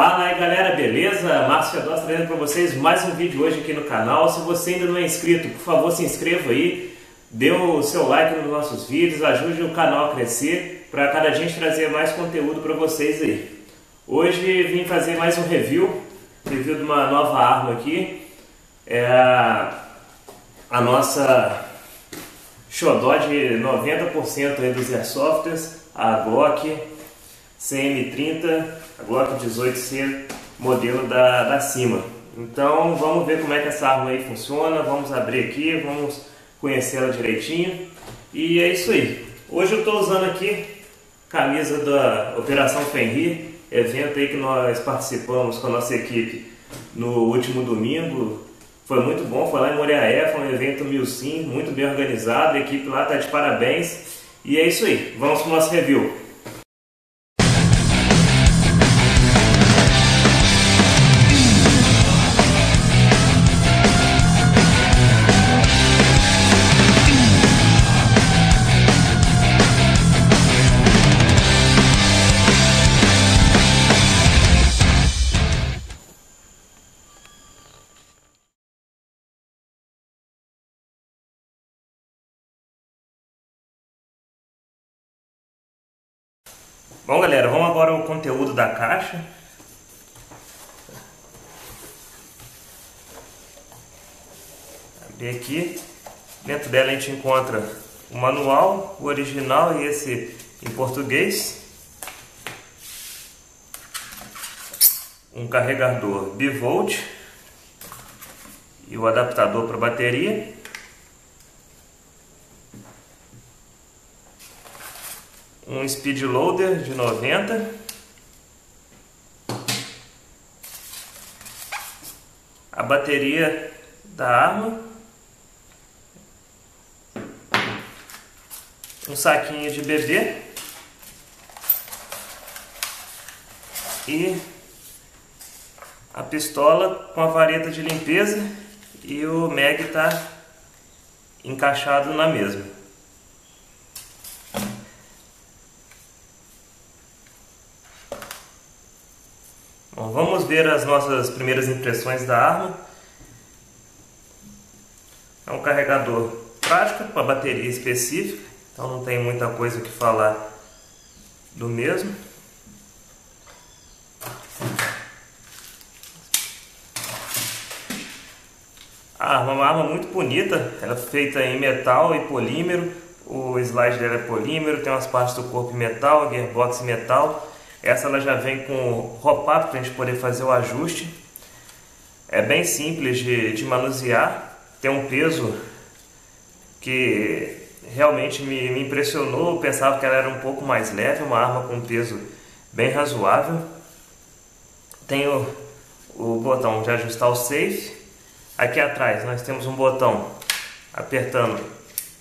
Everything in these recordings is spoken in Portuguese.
aí galera, beleza? Márcio Fedós trazendo para vocês mais um vídeo hoje aqui no canal. Se você ainda não é inscrito, por favor se inscreva aí, dê o seu like nos nossos vídeos, ajude o canal a crescer para cada dia trazer mais conteúdo para vocês aí. Hoje vim fazer mais um review, review de uma nova arma aqui, é a, a nossa Xodó de 90% aí dos Airsofters, a Glock CM30, a Glock 18C, modelo da, da Cima. Então vamos ver como é que essa arma aí funciona, vamos abrir aqui, vamos conhecê-la direitinho. E é isso aí. Hoje eu estou usando aqui camisa da Operação Fenrir, evento aí que nós participamos com a nossa equipe no último domingo. Foi muito bom, foi lá em Moriaé, foi um evento mil sim, muito bem organizado, a equipe lá está de parabéns. E é isso aí, vamos para o nosso review. Bom, galera, vamos agora ao conteúdo da caixa. Abrir aqui. Dentro dela a gente encontra o manual, o original e esse em português. Um carregador bivolt e o adaptador para bateria. Um speed loader de 90 a bateria da arma. Um saquinho de bebê e a pistola com a vareta de limpeza. E o mag está encaixado na mesma Bom, vamos ver as nossas primeiras impressões da arma. É um carregador prático com a bateria específica, então não tem muita coisa que falar do mesmo. A arma é uma arma muito bonita, ela é feita em metal e polímero, o slide dela é polímero, tem umas partes do corpo em metal, gearbox em metal, essa ela já vem com hop-up para a gente poder fazer o ajuste. É bem simples de, de manusear, tem um peso que realmente me, me impressionou. Eu pensava que ela era um pouco mais leve, uma arma com peso bem razoável. Tem o, o botão de ajustar o safe. Aqui atrás nós temos um botão apertando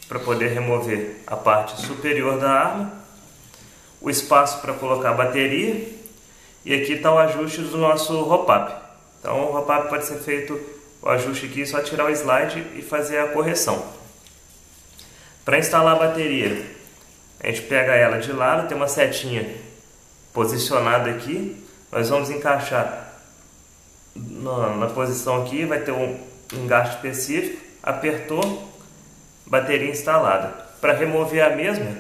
para poder remover a parte superior da arma o espaço para colocar a bateria e aqui está o ajuste do nosso hop-up. Então o hop-up pode ser feito o ajuste aqui, só tirar o slide e fazer a correção. Para instalar a bateria, a gente pega ela de lado, tem uma setinha posicionada aqui, nós vamos encaixar na, na posição aqui, vai ter um engaste específico, apertou, bateria instalada. Para remover a mesma,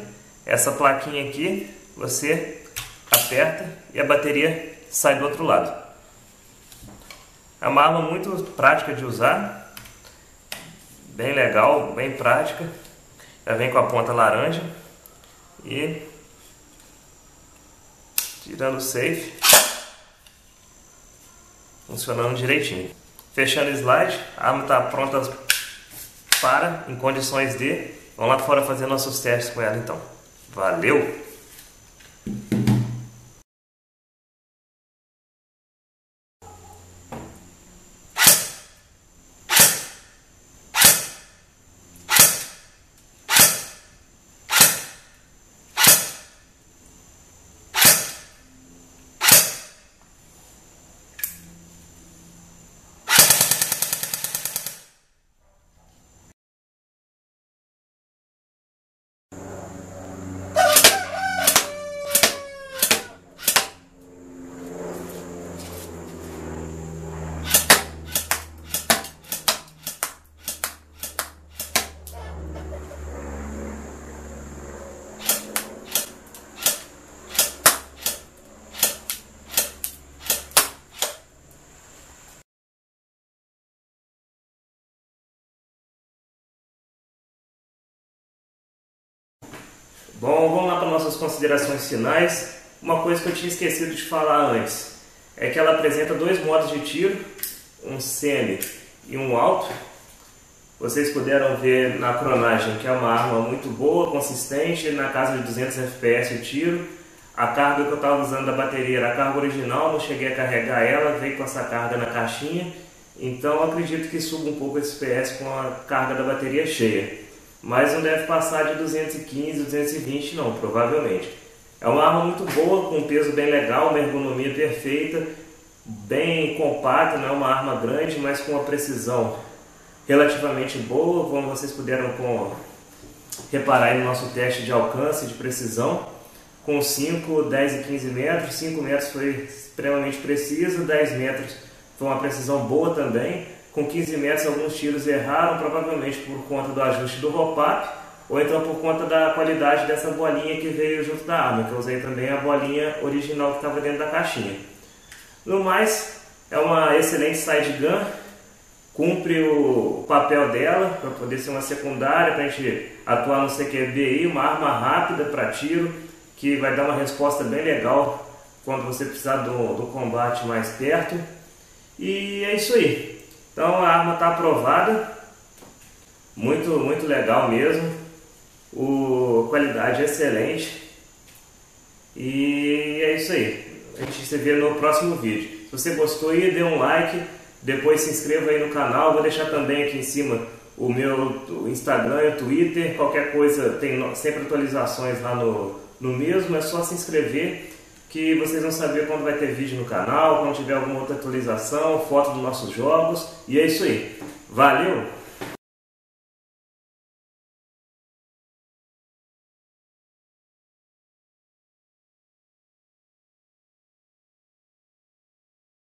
essa plaquinha aqui, você aperta e a bateria sai do outro lado. É uma arma muito prática de usar, bem legal, bem prática. Já vem com a ponta laranja e tirando o safe, funcionando direitinho. Fechando o slide, a arma está pronta para, em condições de. Vamos lá fora fazer nossos testes com ela então. Valeu! Thank you. Bom, vamos lá para nossas considerações finais. Uma coisa que eu tinha esquecido de falar antes é que ela apresenta dois modos de tiro, um semi e um alto. Vocês puderam ver na cronagem que é uma arma muito boa, consistente, na casa de 200 fps o tiro. A carga que eu estava usando da bateria era a carga original, não cheguei a carregar ela, veio com essa carga na caixinha. Então acredito que suba um pouco esse PS com a carga da bateria cheia mas não deve passar de 215, 220 não, provavelmente. É uma arma muito boa, com um peso bem legal, uma ergonomia perfeita, bem compacta, não é uma arma grande, mas com uma precisão relativamente boa, como vocês puderam com, reparar no nosso teste de alcance de precisão, com 5, 10 e 15 metros, 5 metros foi extremamente preciso, 10 metros foi uma precisão boa também, com 15 metros alguns tiros erraram, provavelmente por conta do ajuste do roll-up ou então por conta da qualidade dessa bolinha que veio junto da arma, que eu usei também a bolinha original que estava dentro da caixinha. No mais, é uma excelente side gun, cumpre o papel dela para poder ser uma secundária, para a gente atuar no CQB, uma arma rápida para tiro, que vai dar uma resposta bem legal quando você precisar do, do combate mais perto. E é isso aí. Então a arma está aprovada, muito, muito legal mesmo, o, qualidade excelente. E é isso aí. A gente se vê no próximo vídeo. Se você gostou aí, dê um like, depois se inscreva aí no canal, vou deixar também aqui em cima o meu Instagram e o Twitter, qualquer coisa tem sempre atualizações lá no, no mesmo, é só se inscrever que vocês vão saber quando vai ter vídeo no canal, quando tiver alguma outra atualização, foto dos nossos jogos. E é isso aí. Valeu!